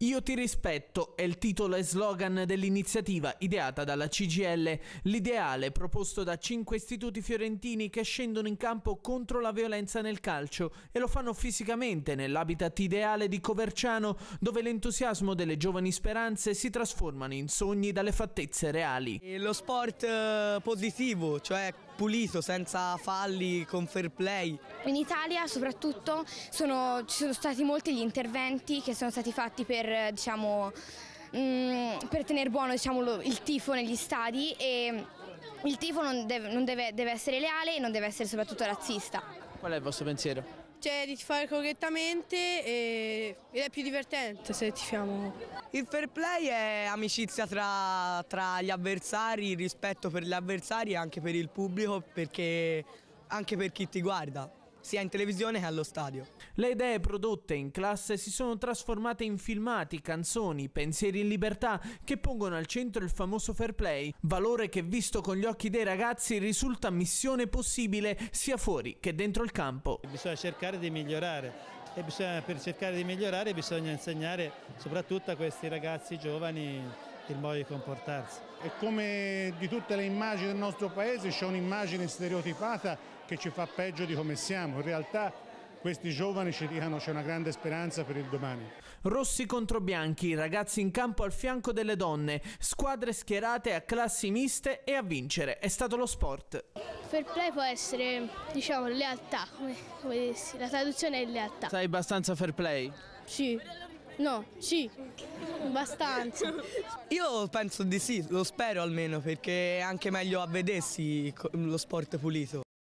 Io ti rispetto è il titolo e slogan dell'iniziativa ideata dalla CGL, l'ideale proposto da cinque istituti fiorentini che scendono in campo contro la violenza nel calcio e lo fanno fisicamente nell'habitat ideale di Coverciano dove l'entusiasmo delle giovani speranze si trasformano in sogni dalle fattezze reali. E lo sport eh, positivo, cioè pulito, senza falli, con fair play. In Italia soprattutto sono, ci sono stati molti gli interventi che sono stati fatti per, diciamo, mm, per tenere buono diciamo, lo- il tifo negli stadi e il tifo non, deve, non deve- deve essere leale e non deve essere soprattutto razzista. Qual è il vostro pensiero? Cioè di fare correttamente e, ed è più divertente se tifiamo. Il fair play è amicizia tra, tra gli avversari, rispetto per gli avversari e anche per il pubblico, perché anche per chi ti guarda, sia in televisione che allo stadio. Le idee prodotte in classe si sono trasformate in filmati, canzoni, pensieri in libertà che pongono al centro il famoso fair play, valore che visto con gli occhi dei ragazzi risulta missione possibile sia fuori che dentro il campo. Bisogna cercare di migliorare e bisogna- per cercare di migliorare bisogna insegnare soprattutto a questi ragazzi giovani il modo di comportarsi. E come di tutte le immagini del nostro paese c'è un'immagine stereotipata che ci fa peggio di come siamo. In realtà questi giovani ci dicono c'è una grande speranza per il domani. Rossi contro bianchi, ragazzi in campo al fianco delle donne, squadre schierate a classi miste e a vincere è stato lo sport. Fair play può essere, diciamo, lealtà, come, come la traduzione è lealtà. Sai abbastanza fair play? Sì. No, sì. Abbastanza. Io penso di sì, lo spero almeno, perché è anche meglio a vedersi lo sport pulito.